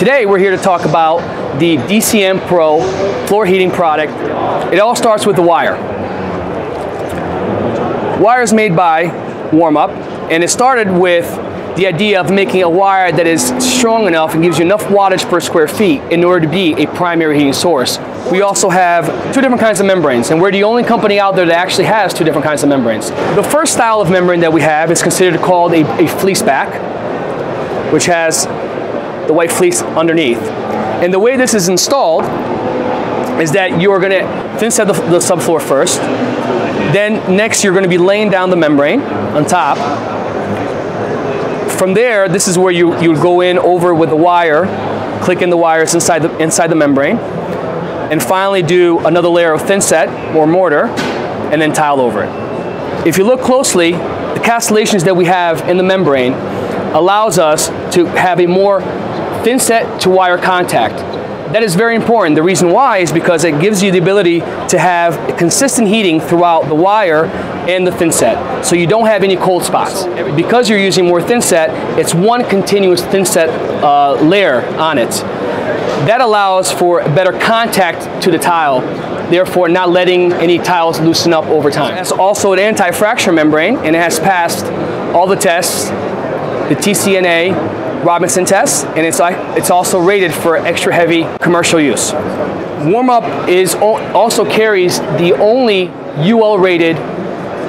Today we're here to talk about the DCM Pro floor heating product. It all starts with the wire. Wire is made by Warmup and it started with the idea of making a wire that is strong enough and gives you enough wattage per square feet in order to be a primary heating source. We also have two different kinds of membranes, and we're the only company out there that actually has two different kinds of membranes. The first style of membrane that we have is considered called a, a fleece back, which has the white fleece underneath. And the way this is installed is that you're going to thin set the, the subfloor first. Then next you're going to be laying down the membrane on top from there, this is where you, you go in over with the wire, click in the wires inside the, inside the membrane, and finally do another layer of thin set or mortar, and then tile over it. If you look closely, the castellations that we have in the membrane allows us to have a more thin set to wire contact that is very important. The reason why is because it gives you the ability to have consistent heating throughout the wire and the thin set. So you don't have any cold spots. Because you're using more thin set, it's one continuous thin set uh, layer on it. That allows for better contact to the tile, therefore not letting any tiles loosen up over time. It's also an anti-fracture membrane and it has passed all the tests, the TCNA, Robinson test, and it's, it's also rated for extra heavy commercial use. Warmup is also carries the only UL rated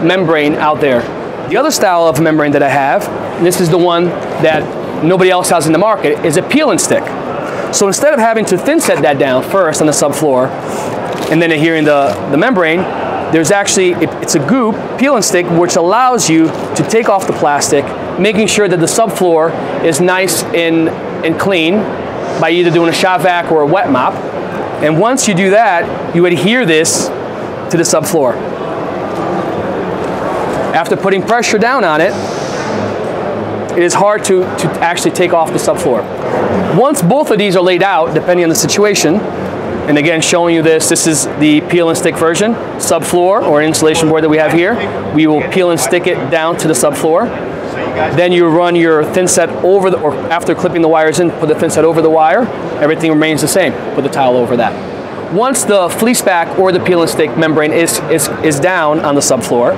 membrane out there. The other style of membrane that I have, this is the one that nobody else has in the market, is a peel and stick. So instead of having to thin set that down first on the subfloor and then adhering the, the membrane, there's actually, it's a goop, peel and stick, which allows you to take off the plastic, making sure that the subfloor is nice and, and clean by either doing a shop vac or a wet mop. And once you do that, you adhere this to the subfloor. After putting pressure down on it, it is hard to, to actually take off the subfloor. Once both of these are laid out, depending on the situation, and again, showing you this, this is the peel and stick version, subfloor or insulation board that we have here. We will peel and stick it down to the subfloor. Then you run your thin set over the, or after clipping the wires in, put the thin set over the wire. Everything remains the same. Put the towel over that. Once the fleece back or the peel and stick membrane is, is, is down on the subfloor,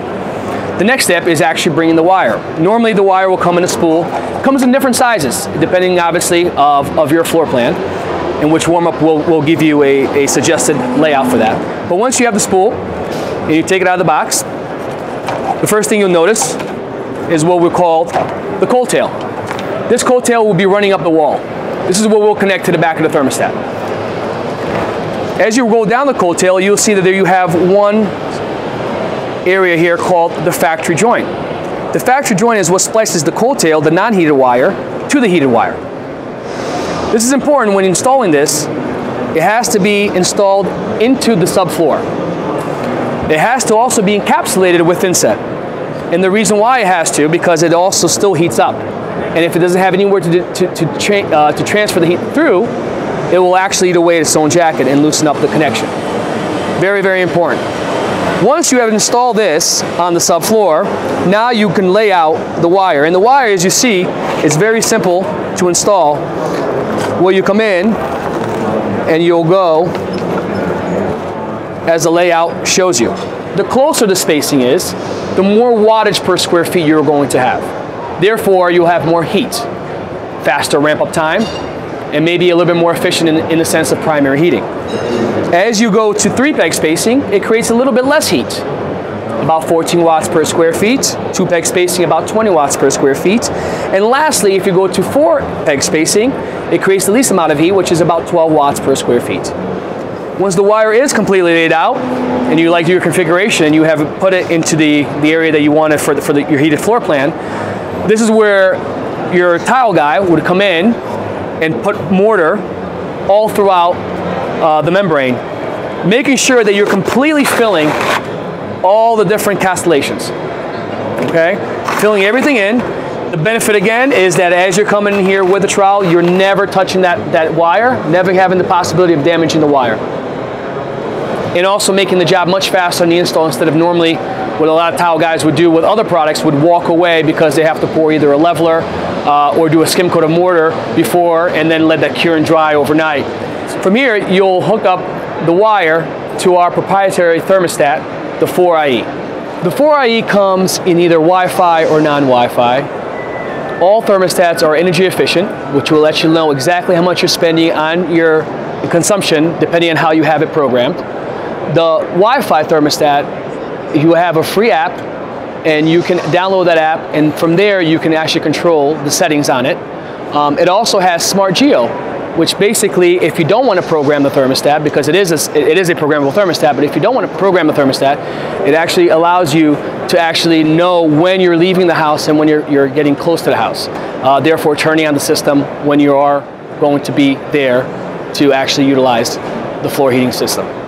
the next step is actually bringing the wire. Normally the wire will come in a spool, comes in different sizes, depending obviously of, of your floor plan in which Warmup will, will give you a, a suggested layout for that. But once you have the spool and you take it out of the box, the first thing you'll notice is what we call the cold tail. This cold tail will be running up the wall. This is what will connect to the back of the thermostat. As you go down the cold tail, you'll see that there you have one area here called the factory joint. The factory joint is what splices the cold tail, the non-heated wire, to the heated wire. This is important when installing this. It has to be installed into the subfloor. It has to also be encapsulated with thinset. And the reason why it has to, because it also still heats up. And if it doesn't have anywhere to, to, to, tra uh, to transfer the heat through, it will actually eat away at its own jacket and loosen up the connection. Very, very important. Once you have installed this on the subfloor, now you can lay out the wire. And the wire, as you see, is very simple to install where you come in and you'll go as the layout shows you. The closer the spacing is, the more wattage per square feet you're going to have. Therefore, you'll have more heat, faster ramp up time, and maybe a little bit more efficient in, in the sense of primary heating. As you go to three peg spacing, it creates a little bit less heat, about 14 watts per square feet, two peg spacing about 20 watts per square feet. And lastly, if you go to four peg spacing, it creates the least amount of heat, which is about 12 watts per square feet. Once the wire is completely laid out, and you like your configuration, and you have put it into the, the area that you wanted for, the, for the, your heated floor plan, this is where your tile guy would come in and put mortar all throughout uh, the membrane, making sure that you're completely filling all the different castellations. Okay? Filling everything in. The benefit again is that as you're coming in here with a trowel, you're never touching that, that wire, never having the possibility of damaging the wire. And also making the job much faster on the install instead of normally what a lot of tile guys would do with other products would walk away because they have to pour either a leveler uh, or do a skim coat of mortar before and then let that cure and dry overnight. From here, you'll hook up the wire to our proprietary thermostat, the 4IE. The 4IE comes in either Wi-Fi or non-Wi-Fi. All thermostats are energy efficient, which will let you know exactly how much you're spending on your consumption depending on how you have it programmed. The Wi-Fi thermostat, you have a free app and you can download that app and from there you can actually control the settings on it. Um, it also has Smart Geo, which basically, if you don't want to program the thermostat, because it is a, it is a programmable thermostat, but if you don't want to program the thermostat, it actually allows you to actually know when you're leaving the house and when you're, you're getting close to the house. Uh, therefore, turning on the system when you are going to be there to actually utilize the floor heating system.